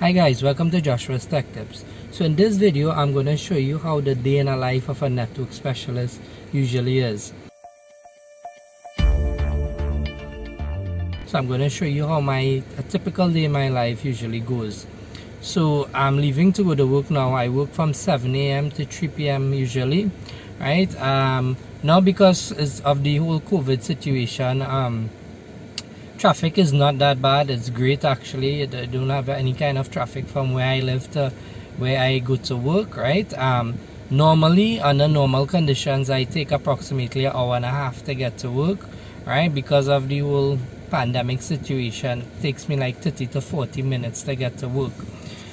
Hi guys, welcome to Joshua's Tech Tips. So in this video, I'm going to show you how the day in a life of a network specialist usually is. So I'm going to show you how my a typical day in my life usually goes. So I'm leaving to go to work now. I work from 7 a.m. to 3 p.m. usually, right? Um, now because of the whole COVID situation, um, traffic is not that bad. It's great actually. I don't have any kind of traffic from where I live to where I go to work right? Um, normally under normal conditions I take approximately an hour and a half to get to work right? Because of the whole pandemic situation it takes me like 30 to 40 minutes to get to work.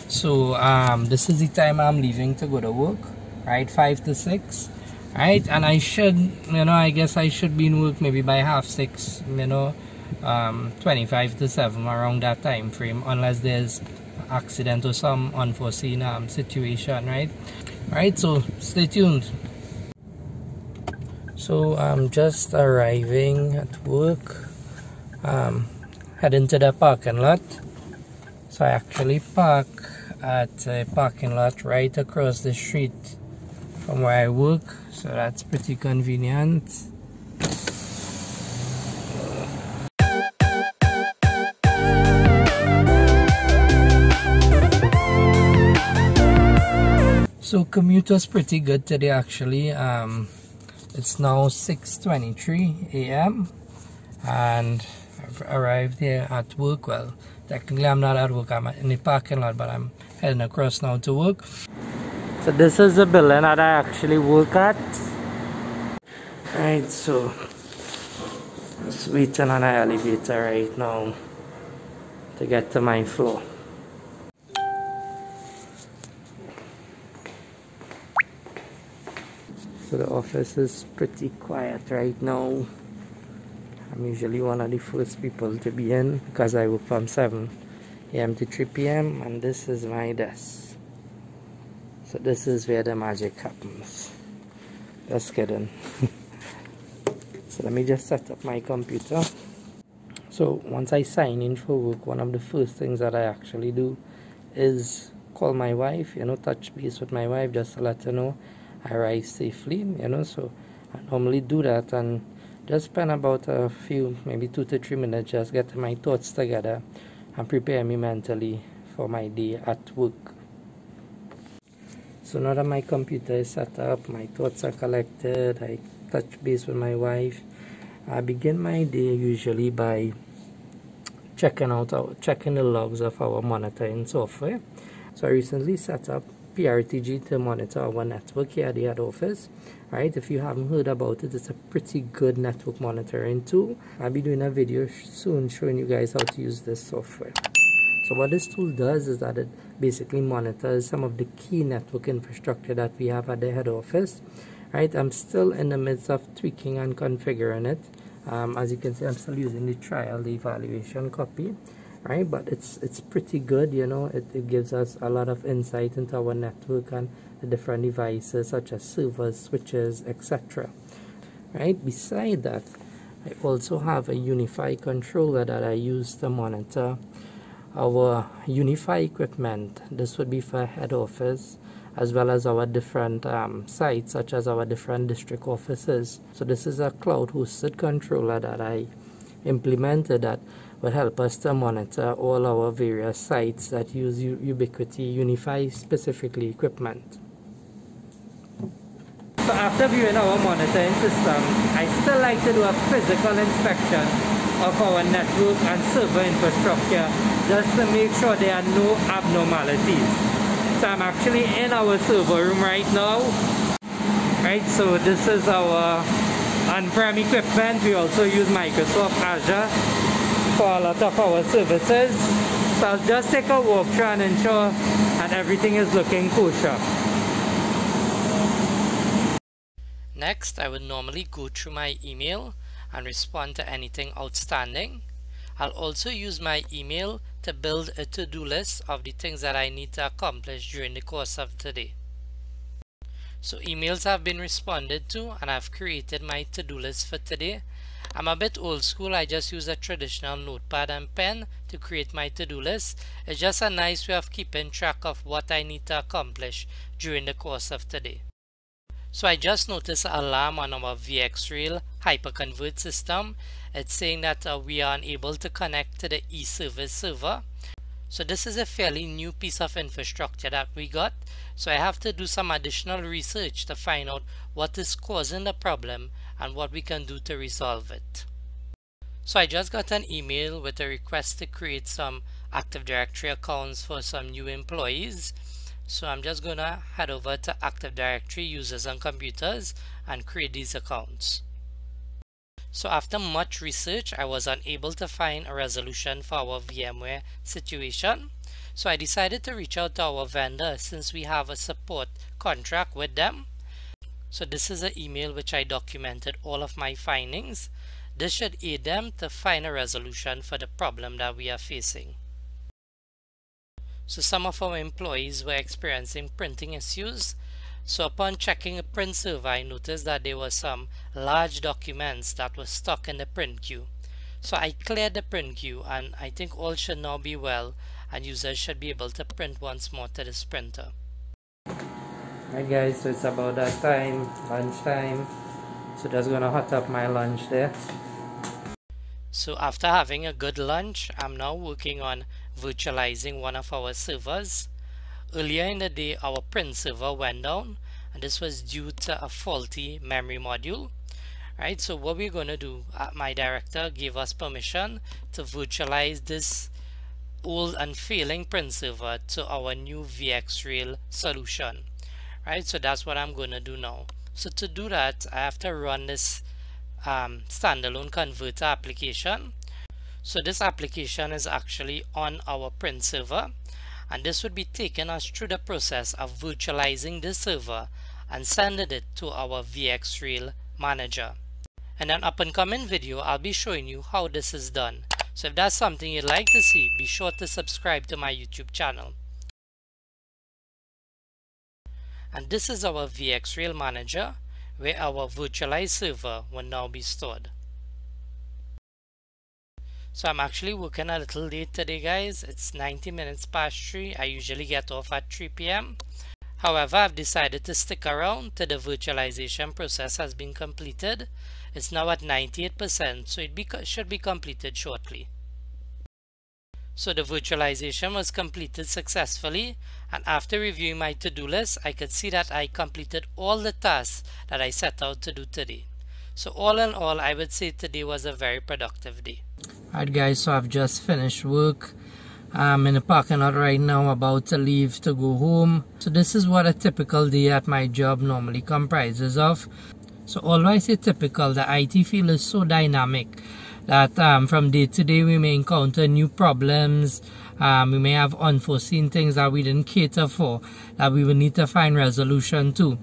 So um, this is the time I'm leaving to go to work right? 5 to 6 right? And I should you know I guess I should be in work maybe by half 6 you know um, 25 to 7 around that time frame unless there's accident or some unforeseen um, situation right? Right so stay tuned. So I'm just arriving at work. Um, heading to the parking lot. So I actually park at a parking lot right across the street from where I work so that's pretty convenient So commute was pretty good today actually. Um, it's now 6.23 a.m. and I've arrived here at work. Well, technically I'm not at work, I'm in the parking lot, but I'm heading across now to work. So this is the building that I actually work at. Right, so just waiting on an elevator right now to get to my floor. So the office is pretty quiet right now. I'm usually one of the first people to be in because I work from 7 a.m. to 3 p.m. and this is my desk. So this is where the magic happens. Just kidding. so let me just set up my computer. So once I sign in for work, one of the first things that I actually do is call my wife, you know, touch base with my wife just to let her know arrive safely you know so I normally do that and just spend about a few maybe two to three minutes just getting my thoughts together and prepare me mentally for my day at work. So now that my computer is set up my thoughts are collected I touch base with my wife. I begin my day usually by checking out our, checking the logs of our monitoring software. So I recently set up PRTG to monitor our network here at the head office. Right, if you haven't heard about it, it's a pretty good network monitoring tool. I'll be doing a video soon showing you guys how to use this software. So what this tool does is that it basically monitors some of the key network infrastructure that we have at the head office. Right, I'm still in the midst of tweaking and configuring it. Um, as you can see, I'm still using the trial, the evaluation copy right? But it's it's pretty good you know? It, it gives us a lot of insight into our network and the different devices such as servers switches etc right? Beside that I also have a UniFi controller that I use to monitor our UniFi equipment. This would be for head office as well as our different um, sites such as our different district offices. So this is a cloud hosted controller that I implemented that will help us to monitor all our various sites that use Ubiquiti UniFi specifically equipment. So after viewing our monitoring system, I still like to do a physical inspection of our network and server infrastructure just to make sure there are no abnormalities. So I'm actually in our server room right now. Right, so this is our on-prem equipment. We also use Microsoft Azure for a lot of our services. So I'll just take a walk through and ensure that everything is looking kosher. Next, I would normally go through my email and respond to anything outstanding. I'll also use my email to build a to-do list of the things that I need to accomplish during the course of today. So emails have been responded to and I've created my to-do list for today I'm a bit old school. I just use a traditional notepad and pen to create my to-do list. It's just a nice way of keeping track of what I need to accomplish during the course of today. So I just noticed an alarm on our VxRail hyperconvert system. It's saying that uh, we are unable to connect to the e-service server. So this is a fairly new piece of infrastructure that we got. So I have to do some additional research to find out what is causing the problem and what we can do to resolve it. So I just got an email with a request to create some Active Directory accounts for some new employees. So I'm just gonna head over to Active Directory users and computers and create these accounts. So after much research, I was unable to find a resolution for our VMware situation. So I decided to reach out to our vendor since we have a support contract with them so this is an email which I documented all of my findings. This should aid them to find a resolution for the problem that we are facing. So some of our employees were experiencing printing issues. So upon checking a print server, I noticed that there were some large documents that were stuck in the print queue. So I cleared the print queue and I think all should now be well and users should be able to print once more to this printer. Alright guys, so it's about that time, lunch time. So that's gonna hot up my lunch there. So after having a good lunch, I'm now working on virtualizing one of our servers. Earlier in the day, our print server went down and this was due to a faulty memory module. Right, so what we're to do, uh, my director gave us permission to virtualize this old and failing print server to our new VxRail solution right so that's what I'm going to do now so to do that I have to run this um, standalone converter application so this application is actually on our print server and this would be taking us through the process of virtualizing the server and sending it to our VxRail manager. In an up and coming video, I'll be showing you how this is done. So if that's something you'd like to see, be sure to subscribe to my YouTube channel. And this is our VxRail manager where our virtualized server will now be stored. So I'm actually working a little late today guys. It's 90 minutes past 3. I usually get off at 3 p.m. However, I've decided to stick around till the virtualization process has been completed. It's now at 98% so it be, should be completed shortly. So the virtualization was completed successfully and after reviewing my to-do list I could see that I completed all the tasks that I set out to do today. So all in all I would say today was a very productive day. Alright guys so I've just finished work. I'm in the parking lot right now about to leave to go home. So this is what a typical day at my job normally comprises of. So although I say typical the IT field is so dynamic that um, from day to day we may encounter new problems. Um, we may have unforeseen things that we didn't cater for that we will need to find resolution to.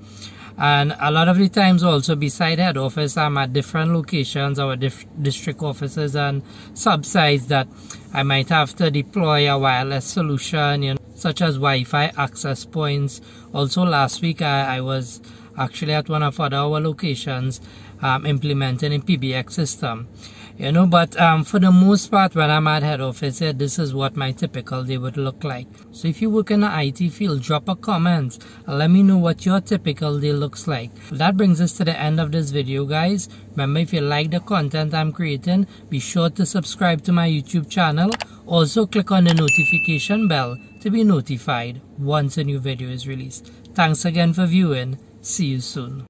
And a lot of the times also beside head office, I'm at different locations, our district offices and sub-sites that I might have to deploy a wireless solution, you know, such as Wi-Fi access points. Also last week I, I was actually at one of our locations um, implementing a PBX system you know but um, for the most part when I'm at head office yeah, this is what my typical day would look like. So if you work in the IT field drop a comment. Let me know what your typical day looks like. That brings us to the end of this video guys. Remember if you like the content I'm creating be sure to subscribe to my YouTube channel. Also click on the notification bell to be notified once a new video is released. Thanks again for viewing. See you soon